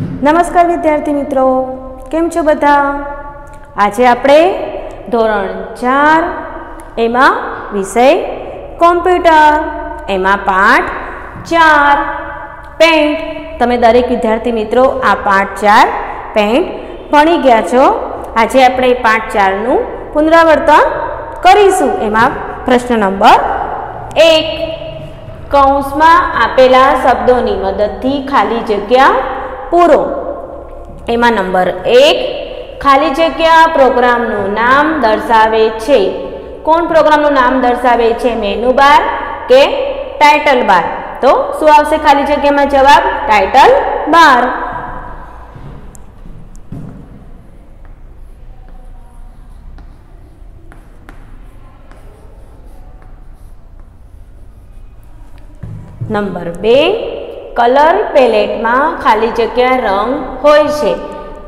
નમસ્કાર વિદ્યાર્થી મિત્રો, કેમ છો બધા? આજે આપણે ધોરણ ચાર એમાં વિષય કોમ્પ્યુટર, એમાં પાઠ ચાર. પેન્ટ તમે દરેક વિદ્યાર્થી મિત્રો આ પાઠ ચાર પેન્ટ ભણી ગયા છો. આજે આપણે પાઠ ચારનું પુનરાવર્તન કરીશું. એમાં પ્રશ્ન નંબર એક. કૌંસમાં આપેલા શબ્દોની મદદથી ખાલી જગ્યા પૂરો. એમાં નંબર એક, ખાલી જગ્યા પ્રોગ્રામનું નામ દર્શાવે છે. કોણ પ્રોગ્રામનું નામ દર્શાવે છે? મેનુ બાર કે ટાઇટલ બાર? તો શું આવશે ખાલી જગ્યામાં જવાબ? ટાઇટલ બાર. નંબર બે કલર પેલેટમાં ખાલી જગ્યા રંગ હોય છે.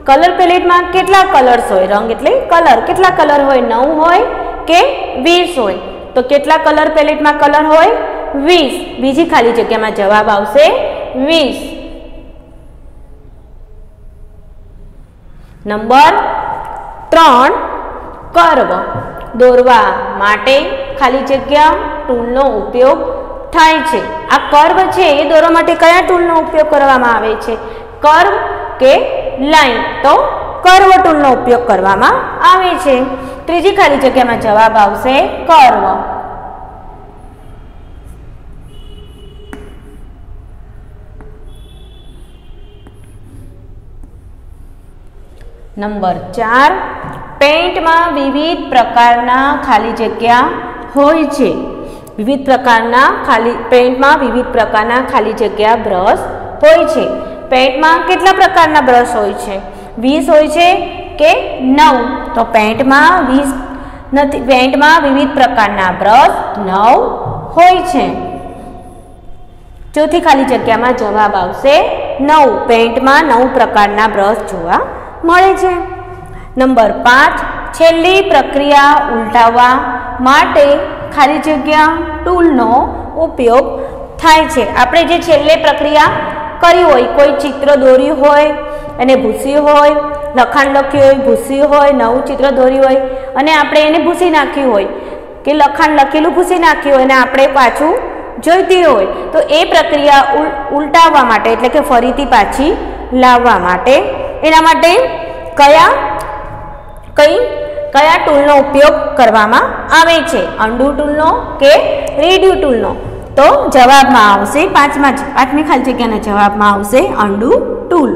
કલર પેલેટમાં કેટલા કલર્સ હોય? રંગ એટલે કલર. કેટલા કલર હોય? નવ હોય કે વીસ હોય? તો કેટલા કલર પેલેટમાં કલર હોય? વીસ. બીજી ખાલી જગ્યામાં જવાબ આવશે વીસ. નંબર ત્રણ. કર્વ. દોરવા માટે ખાલી જગ્યા ટૂલનો ઉપયોગ થાય છે. આ કર્વ છે એ દોરવા માટે કયા ટૂલનો ઉપયોગ કરવામાં આવે છે? કર્વ કે લાઈન? તો કર્વ ટૂલનો ઉપયોગ કરવામાં આવે છે. ત્રીજી ખાલી જગ્યામાં જવાબ આવશે કર્વ. નંબર ચાર. પેન્ટમાં વિવિધ પ્રકારના ખાલી જગ્યા હોય છે. વિવિધ પ્રકારના ખાલી પેન્ટમાં વિવિધ પ્રકારના ખાલી જગ્યા બ્રશ હોય છે. પેન્ટમાં કેટલા પ્રકારના બ્રશ હોય છે? વીસ હોય છે કે નવ? તો પેન્ટમાં વીસ નથી પેન્ટમાં વિવિધ પ્રકારના બ્રશ નવ હોય છે. ચોથી ખાલી જગ્યામાં જવાબ આવશે નવ. પેન્ટમાં નવ પ્રકારના બ્રશ જોવા મળે છે. નંબર પાંચ. છેલ્લી પ્રક્રિયા ઉલટાવવા માટે ખાલી જગ્યા ટૂલનો ઉપયોગ થાય છે. આપણે જે છેલ્લે પ્રક્રિયા કરી હોય, કોઈ ચિત્ર દોર્યું હોય એને ભૂસ્યું હોય, લખાણ લખ્યું હોય ભૂસી હોય, નવું ચિત્ર દોર્યું હોય અને આપણે એને ભૂસી નાખ્યું હોય કે લખાણ લખેલું ભૂસી નાખ્યું હોય અને આપણે પાછું જોઈતી હોય, તો એ પ્રક્રિયા ઉલટાવવા માટે એટલે કે ફરીથી પાછી લાવવા માટે એના માટે કયા, કઈ કયા ટૂલનો ઉપયોગ કરવામાં આવે છે? અંડુ ટૂલનો કે રેડિયો ટૂલનો તો જવાબમાં આવશે પાંચમા પાંચમી ખાલી જગ્યાના જવાબમાં આવશે અંડુ ટૂલ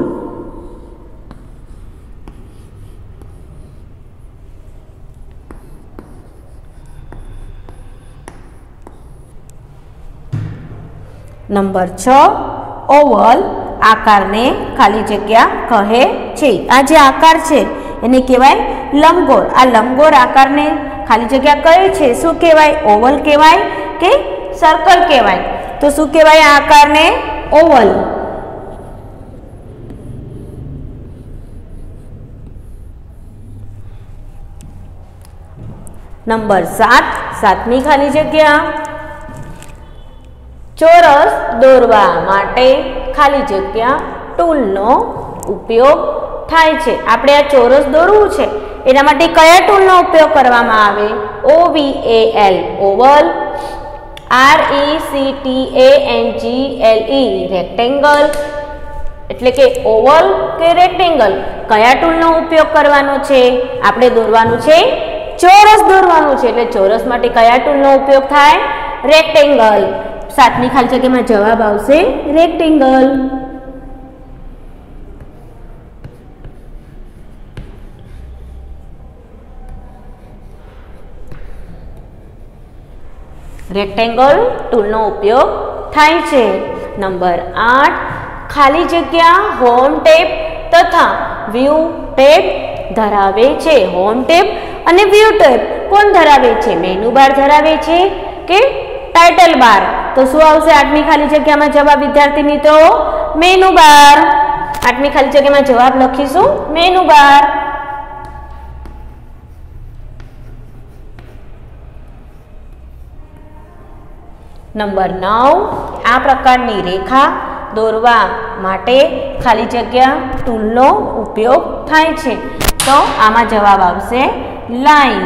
નંબર છ, ઓવલ આકારને ખાલી જગ્યા કહે છે. આ જે આકાર છે એને કહેવાય લંબગોળ. આ લંબગોળ આકારને ખાલી જગ્યા કહે છે? શું કહેવાય? ઓવલ કહેવાય કે સર્કલ કહેવાય? તો શું કહેવાય આ આકારને? ઓવલ. નંબર સાત. સાતમી ખાલી જગ્યા. ચોરસ દોરવા માટે ખાલી જગ્યા ટૂલનો ઉપયોગ થાય છે. આપણે આ ચોરસ દોરવું છે. એના માટે કયા ટૂલનો ઉપયોગ કરવામાં આવે? O V A L oval R E C T A N G L E rectangle એટલે કે ઓવલ કે રેક્ટેંગલ કયા ટૂલનો ઉપયોગ કરવાનો છે? આપણે દોરવાનું છે ચોરસ દોરવાનું છે. એટલે ચોરસ માટે કયા ટૂલનો ઉપયોગ થાય? રેક્ટેંગલ સાતની ખાલી જગ્યામાં જવાબ આવશે રેક્ટેંગલ રેક્ટેંગલ ટૂલનો ઉપયોગ થાય છે. નંબર આઠ, ખાલી જગ્યા હોમ ટેપ તથા વ્યૂ ટેપ ધરાવે છે. હોમ ટેપ અને વ્યૂ ટેપ કોણ ધરાવે છે? મેનુ બાર ધરાવે છે કે ટાઇટલ બાર તો શું આવશે આઠમી ખાલી જગ્યામાં જવાબ? વિદ્યાર્થી મિત્રો મેનુ બાર આઠમી ખાલી જગ્યામાં જવાબ લખીશું. મેનુ બાર નંબર નવ. આ પ્રકારની રેખા દોરવા માટે ખાલી જગ્યા ટૂલનો ઉપયોગ થાય છે. તો આમાં જવાબ આવશે લાઈન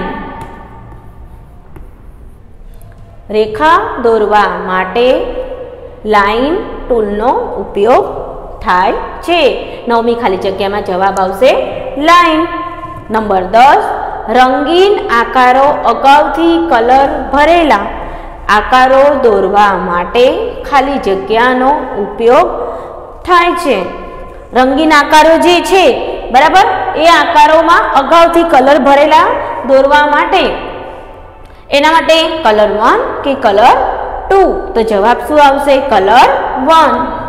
રેખા દોરવા માટે લાઈન ટૂલનો ઉપયોગ થાય છે. નવમી ખાલી જગ્યામાં જવાબ આવશે લાઈન નંબર દસ, રંગીન આકારો અગાઉથી કલર ભરેલા. આકારો દોરવા માટે ખાલી જગ્યાનો ઉપયોગ થાય છે. રંગીન આકારો જે છે, બરાબર? એ આકારોમાં અગાઉથી કલર ભરેલા દોરવા માટે. એના માટે કલર વન કે કલર ટુ? તો જવાબ શું આવશે? Colour one.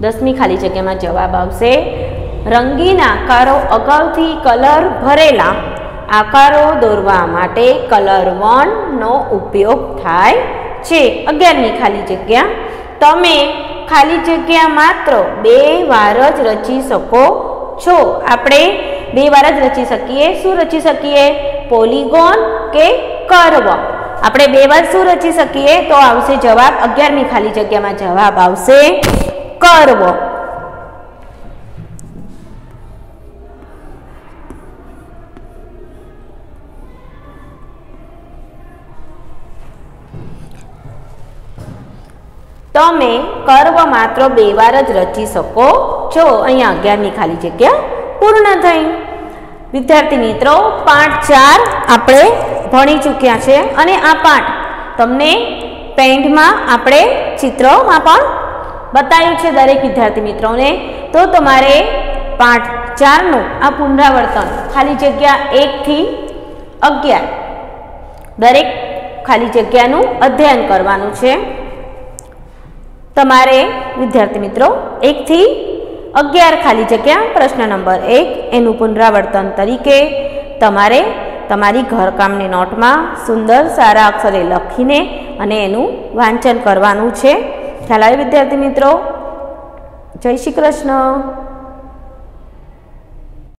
દસમી ખાલી જગ્યામાં જવાબ આવશે. રંગીન આકારો અગાઉથી કલર ભરેલા આકારો દોરવા માટે કલર વનનો ઉપયોગ થાય છે. અગિયારમી ખાલી જગ્યા. તમે ખાલી જગ્યા માત્ર બે વાર જ રચી શકો છો. આપણે બે વાર જ રચી શકીએ. શું રચી શકીએ? પોલીગોન કે કર્વ? આપણે બે વાર શું રચી શકીએ? તો આવશે જવાબ અગિયારમી ખાલી જગ્યામાં જવાબ આવશે કર્વ તમે કર્વ માત્ર બે વાર જ રચી શકો. છો અહીંયા અગિયારની ખાલી જગ્યા પૂર્ણ થઈ. વિદ્યાર્થી મિત્રો, પાઠ ચાર આપણે ભણી ચૂક્યા છે અને આ પાઠ તમને પેન્ટમાં આપણે ચિત્રમાં પણ બતાવ્યું છે દરેક વિદ્યાર્થી મિત્રોને. તો તમારે પાઠ ચારનું આ પુનરાવર્તન ખાલી જગ્યા એકથી અગિયાર. દરેક ખાલી જગ્યાનું અધ્યયન કરવાનું છે. તમારે વિદ્યાર્થી મિત્રો એકથી અગિયાર ખાલી જગ્યા, પ્રશ્ન નંબર એક, એનું પુનરાવર્તન તરીકે તમારે તમારી ઘરકામની નોટમાં સુંદર સારા અક્ષરે લખીને અને એનું વાંચન કરવાનું છે. ખ્યાલ વિદ્યાર્થી મિત્રો? જય શ્રી કૃષ્ણ.